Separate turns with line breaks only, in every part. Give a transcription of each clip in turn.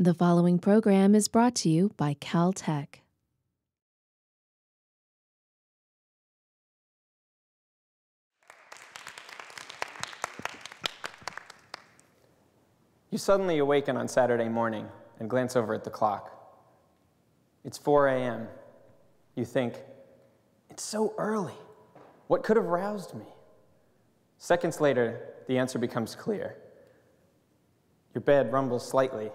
The following program is brought to you by Caltech.
You suddenly awaken on Saturday morning and glance over at the clock. It's 4 a.m. You think, it's so early. What could have roused me? Seconds later, the answer becomes clear. Your bed rumbles slightly,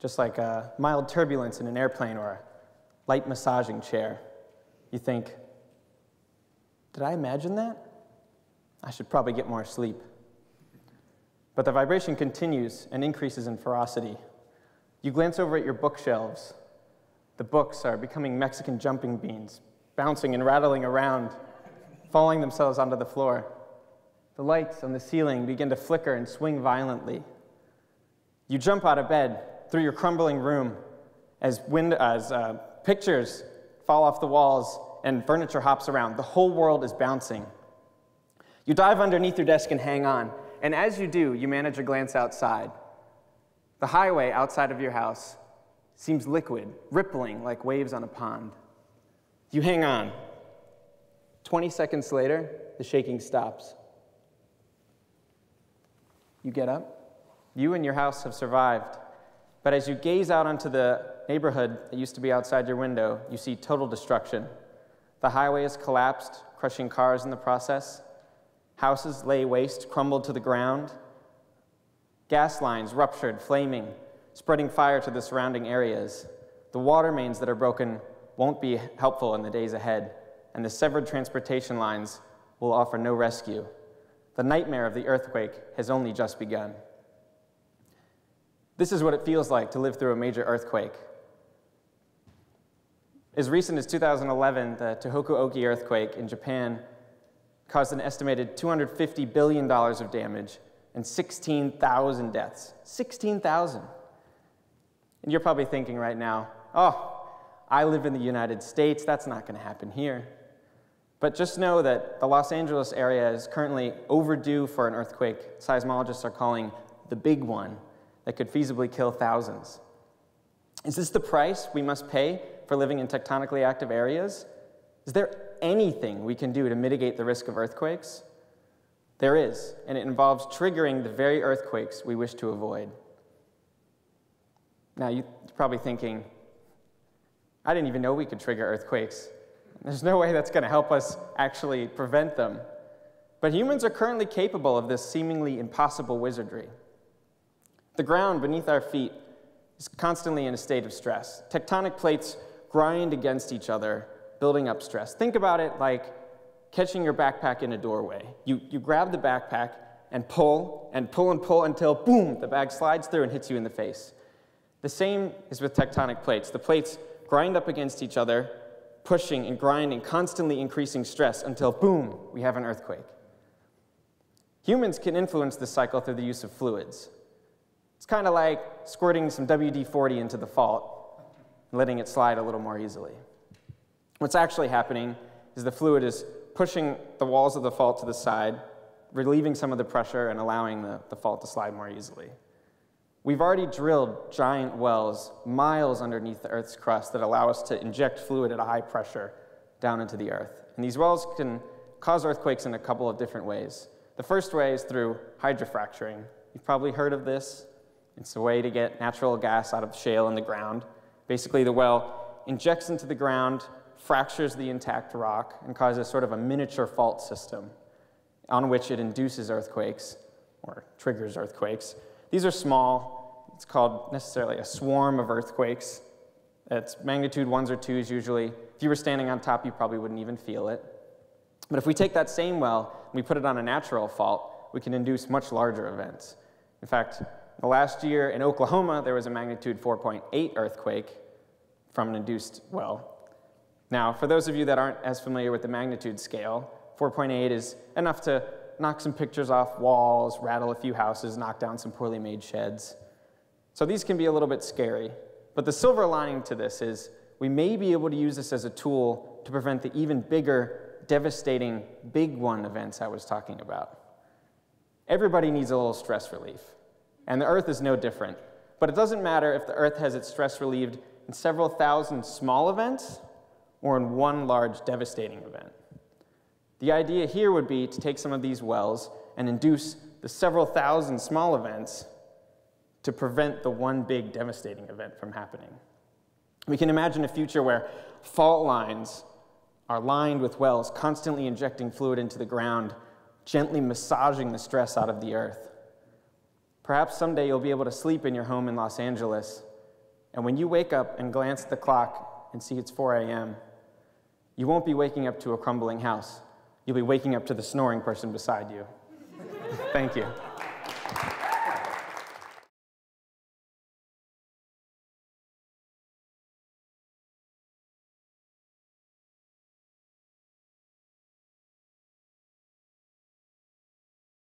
just like a mild turbulence in an airplane or a light massaging chair. You think, did I imagine that? I should probably get more sleep. But the vibration continues and increases in ferocity. You glance over at your bookshelves. The books are becoming Mexican jumping beans, bouncing and rattling around, falling themselves onto the floor. The lights on the ceiling begin to flicker and swing violently. You jump out of bed through your crumbling room as, wind, as uh, pictures fall off the walls and furniture hops around. The whole world is bouncing. You dive underneath your desk and hang on and as you do, you manage a glance outside. The highway outside of your house seems liquid, rippling like waves on a pond. You hang on. 20 seconds later, the shaking stops. You get up. You and your house have survived. But as you gaze out onto the neighborhood that used to be outside your window, you see total destruction. The highway has collapsed, crushing cars in the process. Houses lay waste, crumbled to the ground. Gas lines ruptured, flaming, spreading fire to the surrounding areas. The water mains that are broken won't be helpful in the days ahead, and the severed transportation lines will offer no rescue. The nightmare of the earthquake has only just begun. This is what it feels like to live through a major earthquake. As recent as 2011, the Tohoku Oki earthquake in Japan caused an estimated $250 billion of damage and 16,000 deaths. 16,000. And you're probably thinking right now, oh, I live in the United States, that's not going to happen here. But just know that the Los Angeles area is currently overdue for an earthquake seismologists are calling the big one that could feasibly kill thousands. Is this the price we must pay for living in tectonically active areas? Is there anything we can do to mitigate the risk of earthquakes? There is, and it involves triggering the very earthquakes we wish to avoid. Now, you're probably thinking, I didn't even know we could trigger earthquakes. There's no way that's going to help us actually prevent them. But humans are currently capable of this seemingly impossible wizardry. The ground beneath our feet is constantly in a state of stress. Tectonic plates grind against each other building up stress. Think about it like catching your backpack in a doorway. You, you grab the backpack and pull and pull and pull until, boom, the bag slides through and hits you in the face. The same is with tectonic plates. The plates grind up against each other, pushing and grinding, constantly increasing stress until, boom, we have an earthquake. Humans can influence this cycle through the use of fluids. Kind of like squirting some WD 40 into the fault and letting it slide a little more easily. What's actually happening is the fluid is pushing the walls of the fault to the side, relieving some of the pressure and allowing the, the fault to slide more easily. We've already drilled giant wells miles underneath the Earth's crust that allow us to inject fluid at a high pressure down into the Earth. And these wells can cause earthquakes in a couple of different ways. The first way is through hydrofracturing. You've probably heard of this. It's a way to get natural gas out of shale in the ground. Basically, the well injects into the ground fractures the intact rock and causes sort of a miniature fault system on which it induces earthquakes or triggers earthquakes. These are small. It's called necessarily a swarm of earthquakes. It's magnitude ones or twos usually. If you were standing on top, you probably wouldn't even feel it. But if we take that same well and we put it on a natural fault, we can induce much larger events. In fact, last year in Oklahoma, there was a magnitude 4.8 earthquake from an induced well. Now, for those of you that aren't as familiar with the magnitude scale, 4.8 is enough to knock some pictures off walls, rattle a few houses, knock down some poorly made sheds. So these can be a little bit scary. But the silver lining to this is we may be able to use this as a tool to prevent the even bigger, devastating big one events I was talking about. Everybody needs a little stress relief, and the Earth is no different. But it doesn't matter if the Earth has its stress relieved in several thousand small events or in one large devastating event. The idea here would be to take some of these wells and induce the several thousand small events to prevent the one big devastating event from happening. We can imagine a future where fault lines are lined with wells, constantly injecting fluid into the ground, gently massaging the stress out of the earth. Perhaps someday you'll be able to sleep in your home in Los Angeles, and when you wake up and glance at the clock and see it's 4 a.m., you won't be waking up to a crumbling house. You'll be waking up to the snoring person beside you. Thank you.